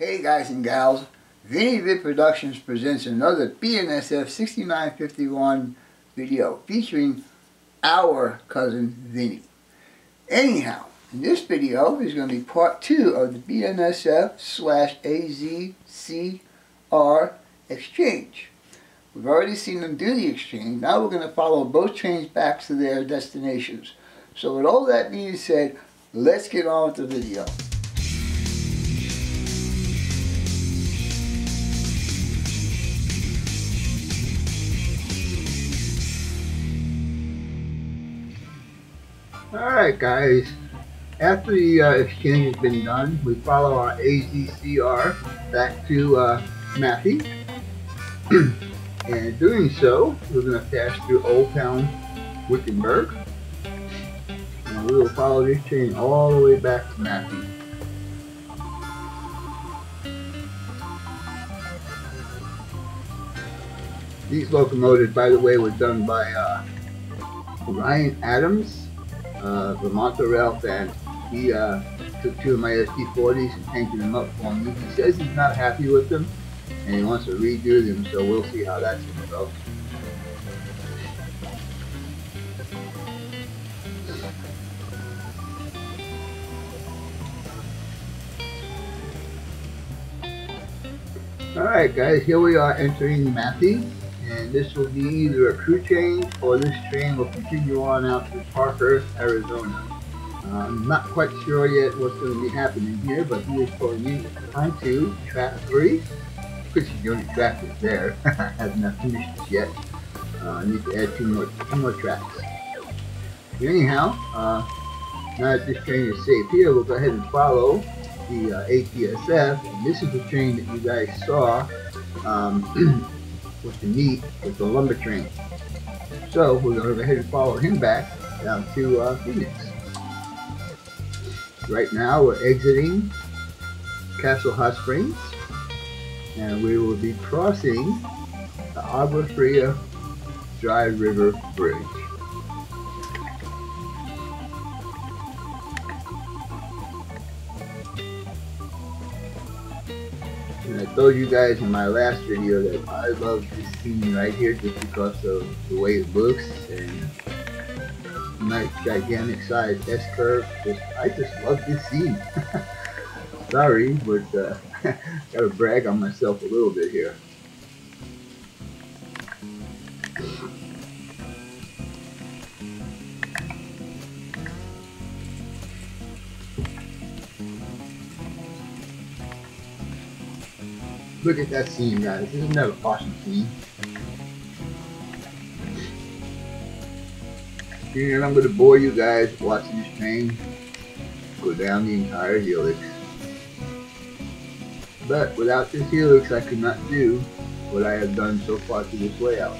Hey guys and gals, Vinny Vid Productions presents another BNSF 6951 video featuring our cousin Vinny. Anyhow, in this video is going to be part two of the BNSF slash AZCR exchange. We've already seen them do the exchange. Now we're going to follow both trains back to their destinations. So with all that being said, let's get on with the video. Alright guys, after the uh, exchange has been done, we follow our AZCR back to uh, Matthie. and doing so, we're going to pass through Old Town Wickenburg. And we will follow this train all the way back to Matthie. These locomotives, by the way, were done by uh, Ryan Adams uh, Vermonter Ralph, and he uh, took two of my SD40s and painted them up for me. He says he's not happy with them, and he wants to redo them, so we'll see how that's going to go. Alright guys, here we are entering Matthie and this will be either a crew change or this train will continue on out to Parker, Arizona. I'm not quite sure yet what's going to be happening here, but he is pulling in 2, track 3, which is the only track that's there. I have not finished this yet. Uh, I need to add two more, two more tracks. Anyhow, uh, now that this train is safe here, we'll go ahead and follow the uh, ATSF. And this is the train that you guys saw um, with the meet with the lumber train. So we're going to go ahead and follow him back down to uh, Phoenix. Right now we're exiting Castle Hot Springs and we will be crossing the Agua Fria Dry River Bridge. Told you guys in my last video that I love this scene right here just because of the way it looks and nice gigantic size S-curve. Just I just love this scene. Sorry, but uh, gotta brag on myself a little bit here. Look at that scene, guys. This is another awesome scene? And I'm going to bore you guys watching this train go down the entire helix. But without this helix, I could not do what I have done so far to this layout.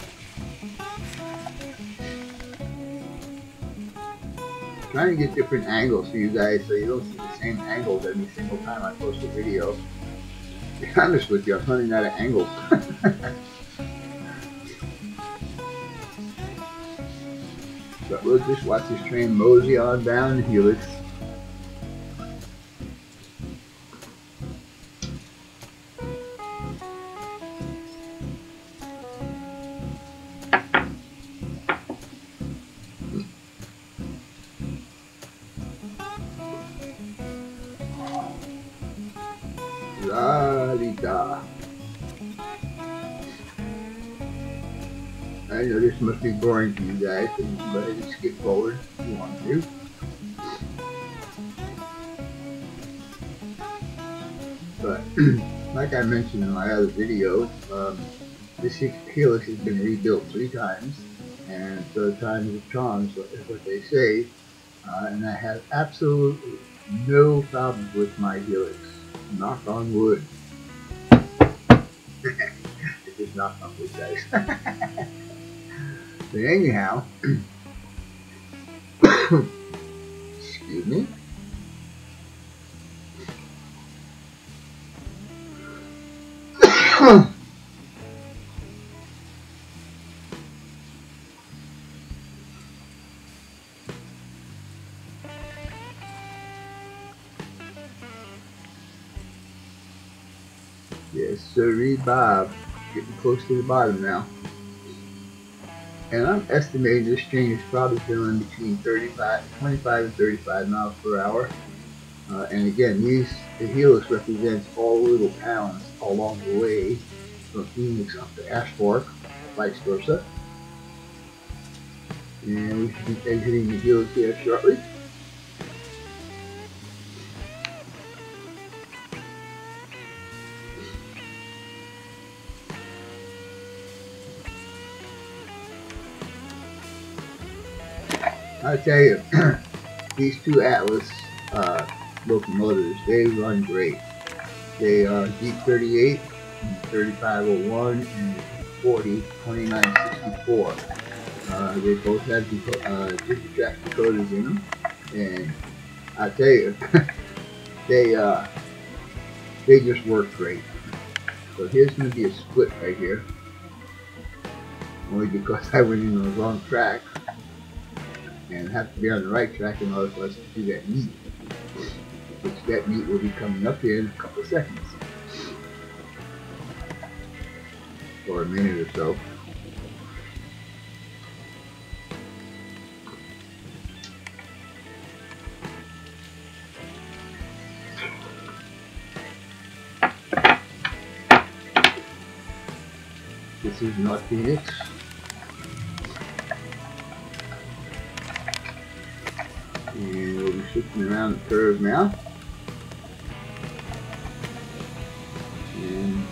Trying to get different angles for you guys so you don't see the same angles every single time I post a video be honest with you, I'm hunting out an angle. but we'll just watch this train mosey on down helix. I know this must be boring to you guys, but you can skip forward if you want to. But, like I mentioned in my other video, um, this helix has been rebuilt three times, and third time is charm, is what they say, uh, and I have absolutely no problems with my helix knock on wood. it just knock on wood, guys. but anyhow, excuse me. Yes, sir, Bob. Getting close to the bottom now. And I'm estimating this train is probably doing between 35, 25 and 35 miles per hour. Uh, and again, these the helix represents all little towns along the way from Phoenix up to Ash Fork, vice versa. And we should be exiting the helix here shortly. I tell you, these two Atlas uh, locomotives, they run great. They are Deep 38, 3501, and 40, 2964. Uh, they both have the uh, track decoders in them, and I tell you, they uh, they just work great. So here's going to be a split right here, only because I went in the wrong track and have to be on the right track in order for us to do that meet. Which that meet will be coming up here in a couple of seconds. Or a minute or so. This is North Phoenix. And we'll be shifting around the curve now. And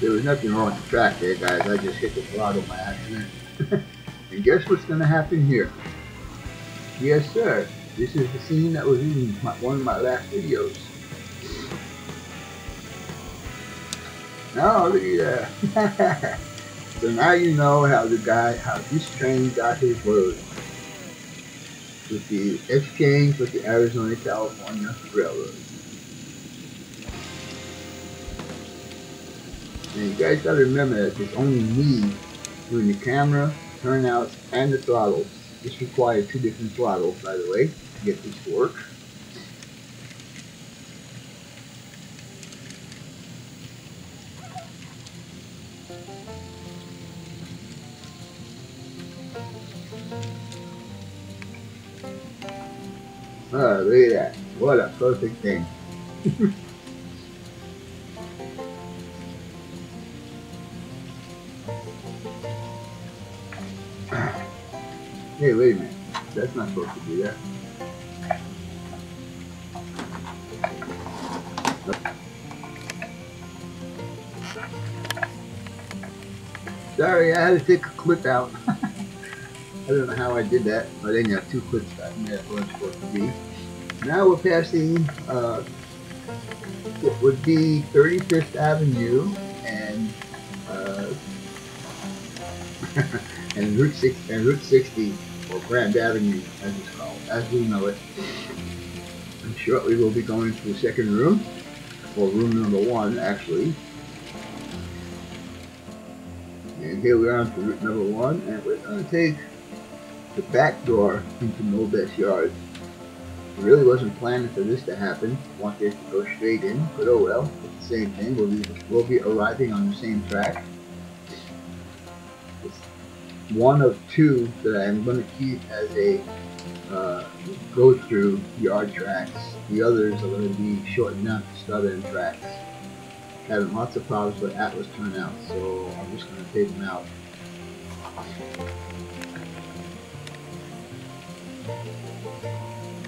there was nothing wrong with the track there, guys. I just hit the throttle by accident. and guess what's going to happen here? Yes, sir. This is the scene that was in my, one of my last videos. Oh, look at that. so now you know how the guy, how this train got his load with the exchange with the Arizona California Railroad. And you guys gotta remember that it's only me doing the camera, turnouts, and the throttle. This requires two different throttles, by the way, to get this to work. Oh, look at that. What a perfect thing. hey, wait a minute. That's not supposed to be there. Sorry, I had to take a clip out. I don't know how I did that, but have two clips it's supposed to be. Now we're passing uh, what would be 35th Avenue and uh, and Route 6 and Route 60 or Grand Avenue as it's called, as we know it. And shortly we'll be going to the second room, or room number one actually. And here we are on to route number one, and we're going to take the back door into Mobest Yard. It really wasn't planning for this to happen. I wanted to go straight in, but oh well. It's the same thing. We'll be, we'll be arriving on the same track. It's one of two that I'm going to keep as a uh, go-through yard tracks. The others are going to be shortened out to stub-end tracks. Having lots of problems with Atlas turnout, so I'm just going to take them out.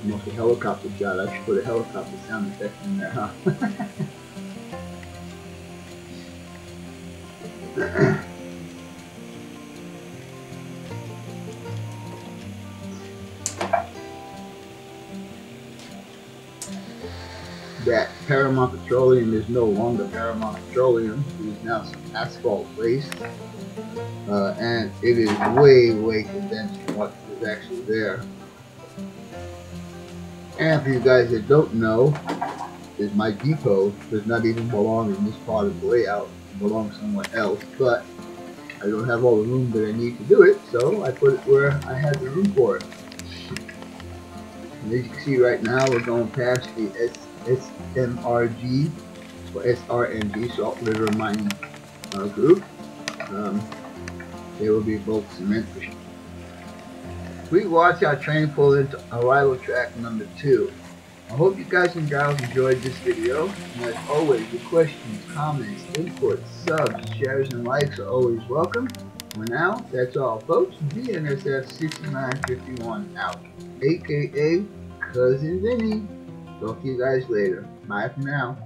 A helicopter shot. I should put a helicopter sound effect in there, huh? that Paramount Petroleum is no longer Paramount Petroleum. It is now some asphalt waste. Uh, and it is way, way condensed from what was actually there. And for you guys that don't know, is my depot does not even belong in this part of the layout. It belongs somewhere else, but I don't have all the room that I need to do it, so I put it where I had the room for it. And as you can see right now, we're going past the SMRG or SRMG, Salt River Mining uh, Group. Um, they will be both cement. We watch our train pull into arrival track number two. I hope you guys and gals enjoyed this video. And as always, your questions, comments, inputs, subs, shares, and likes are always welcome. For now, that's all folks. BNSF 6951 out. AKA Cousin Vinny. Talk to you guys later. Bye for now.